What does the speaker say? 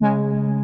嗯